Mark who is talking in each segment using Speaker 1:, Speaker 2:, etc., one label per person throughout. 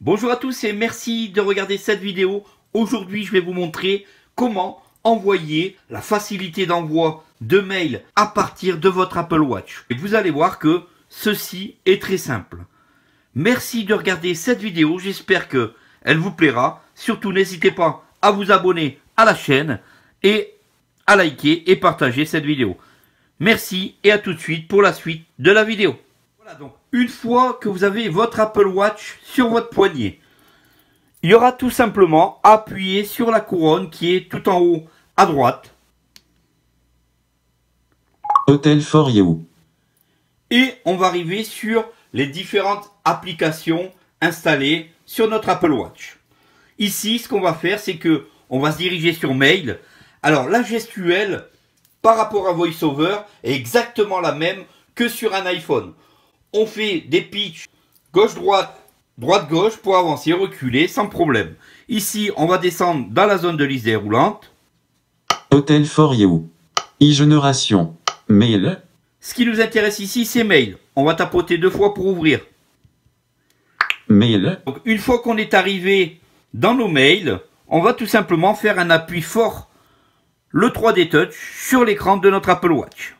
Speaker 1: Bonjour à tous et merci de regarder cette vidéo. Aujourd'hui, je vais vous montrer comment envoyer la facilité d'envoi de mails à partir de votre Apple Watch. Et vous allez voir que ceci est très simple. Merci de regarder cette vidéo, j'espère que elle vous plaira. Surtout, n'hésitez pas à vous abonner à la chaîne et à liker et partager cette vidéo. Merci et à tout de suite pour la suite de la vidéo. Voilà donc, une fois que vous avez votre Apple Watch sur votre poignet, il y aura tout simplement à appuyer sur la couronne qui est tout en haut à droite
Speaker 2: Hotel for You.
Speaker 1: et on va arriver sur les différentes applications installées sur notre Apple Watch. Ici, ce qu'on va faire, c'est que on va se diriger sur Mail. Alors, la gestuelle par rapport à VoiceOver est exactement la même que sur un iPhone. On fait des pitchs gauche-droite, droite-gauche pour avancer, reculer sans problème. Ici, on va descendre dans la zone de liste déroulante.
Speaker 2: Hotel for You. E-génération. Mail.
Speaker 1: Ce qui nous intéresse ici, c'est Mail. On va tapoter deux fois pour ouvrir.
Speaker 2: Mail.
Speaker 1: Donc, une fois qu'on est arrivé dans nos mails, on va tout simplement faire un appui fort, le 3D Touch, sur l'écran de notre Apple Watch.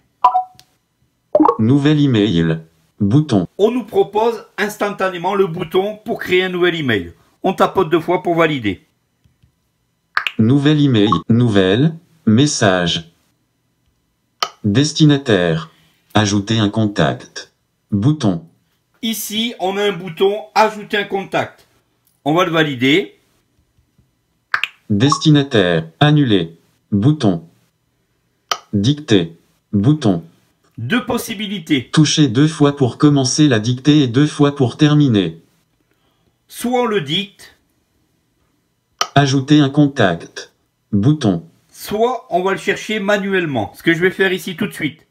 Speaker 2: Nouvel email. Bouton.
Speaker 1: On nous propose instantanément le bouton pour créer un nouvel email. On tapote deux fois pour valider.
Speaker 2: Nouvel email. Nouvelle. Message. Destinataire. Ajouter un contact. Bouton.
Speaker 1: Ici, on a un bouton Ajouter un contact. On va le valider.
Speaker 2: Destinataire. Annuler. Bouton. Dicter. Bouton.
Speaker 1: Deux possibilités.
Speaker 2: Toucher deux fois pour commencer la dictée et deux fois pour terminer.
Speaker 1: Soit on le dicte,
Speaker 2: Ajouter un contact. Bouton.
Speaker 1: soit on va le chercher manuellement. Ce que je vais faire ici tout de suite.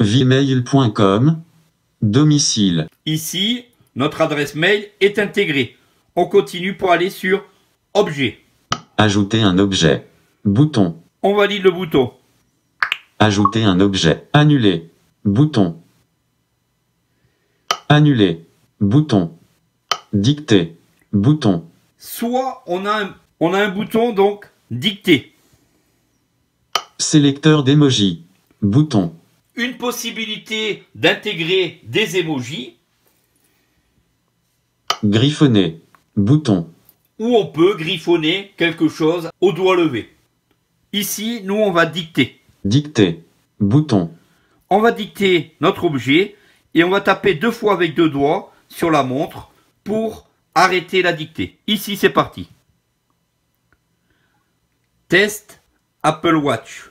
Speaker 2: Vmail.com. Domicile.
Speaker 1: Ici, notre adresse mail est intégrée. On continue pour aller sur Objet.
Speaker 2: Ajouter un objet. Bouton.
Speaker 1: On valide le bouton.
Speaker 2: Ajouter un objet. Annuler. Bouton. Annuler. Bouton. Dicter. Bouton.
Speaker 1: Soit on a un, on a un bouton donc dicter.
Speaker 2: Sélecteur d'emoji. Bouton.
Speaker 1: Une possibilité d'intégrer des emojis
Speaker 2: Griffonner. Bouton.
Speaker 1: ou on peut griffonner quelque chose au doigt levé. Ici, nous, on va dicter.
Speaker 2: Dicter. Bouton.
Speaker 1: On va dicter notre objet et on va taper deux fois avec deux doigts sur la montre pour arrêter la dictée. Ici, c'est parti. Test Apple Watch.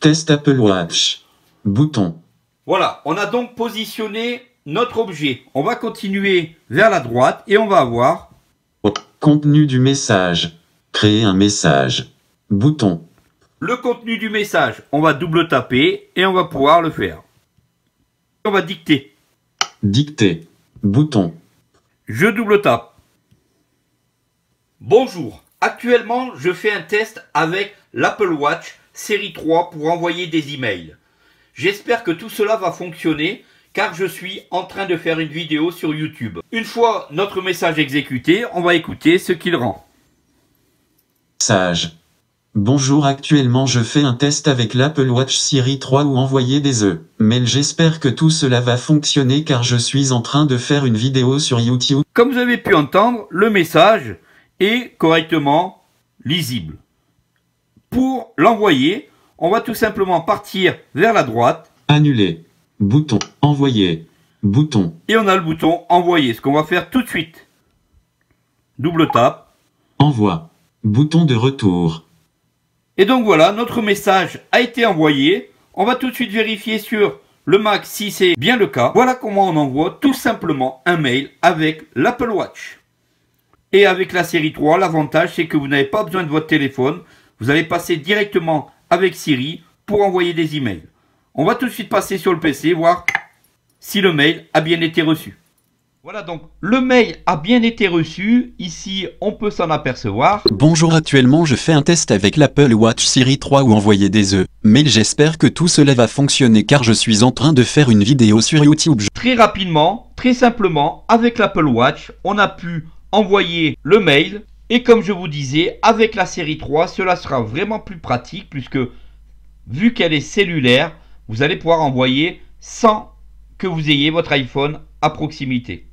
Speaker 2: Test Apple Watch. Bouton.
Speaker 1: Voilà, on a donc positionné notre objet. On va continuer vers la droite et on va avoir
Speaker 2: Contenu du message. Créer un message. Bouton.
Speaker 1: le contenu du message. On va double taper et on va pouvoir le faire. On va dicter.
Speaker 2: Dicter. Bouton.
Speaker 1: Je double tape. Bonjour. Actuellement, je fais un test avec l'Apple Watch série 3 pour envoyer des emails. J'espère que tout cela va fonctionner car je suis en train de faire une vidéo sur YouTube. Une fois notre message exécuté, on va écouter ce qu'il rend.
Speaker 2: Sage. Bonjour, actuellement je fais un test avec l'Apple Watch Series 3 ou envoyer des œufs. Mais j'espère que tout cela va fonctionner car je suis en train de faire une vidéo sur YouTube.
Speaker 1: Comme vous avez pu entendre, le message est correctement lisible. Pour l'envoyer, on va tout simplement partir vers la droite
Speaker 2: Annuler. Bouton. Envoyer. Bouton.
Speaker 1: et on a le bouton envoyer, ce qu'on va faire tout de suite. Double tape.
Speaker 2: Envoi. Bouton de retour.
Speaker 1: Et donc voilà, notre message a été envoyé. On va tout de suite vérifier sur le Mac si c'est bien le cas. Voilà comment on envoie tout simplement un mail avec l'Apple Watch. Et avec la série 3, l'avantage c'est que vous n'avez pas besoin de votre téléphone. Vous allez passer directement avec Siri pour envoyer des emails. On va tout de suite passer sur le PC, voir si le mail a bien été reçu. Voilà donc, le mail a bien été reçu. Ici, on peut s'en apercevoir.
Speaker 2: Bonjour, actuellement je fais un test avec l'Apple Watch Series 3 où envoyer des œufs. Mais j'espère que tout cela va fonctionner car je suis en train de faire une vidéo sur YouTube.
Speaker 1: Très rapidement, très simplement, avec l'Apple Watch, on a pu envoyer le mail. Et comme je vous disais, avec la série 3, cela sera vraiment plus pratique puisque vu qu'elle est cellulaire, vous allez pouvoir envoyer sans que vous ayez votre iPhone à proximité.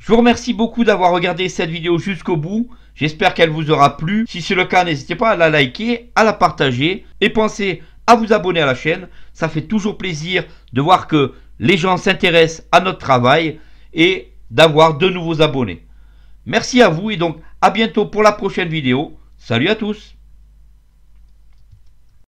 Speaker 1: Je vous remercie beaucoup d'avoir regardé cette vidéo jusqu'au bout. J'espère qu'elle vous aura plu. Si c'est le cas, n'hésitez pas à la liker, à la partager et pensez à vous abonner à la chaîne. Ça fait toujours plaisir de voir que les gens s'intéressent à notre travail et d'avoir de nouveaux abonnés. Merci à vous et donc à bientôt pour la prochaine vidéo. Salut à tous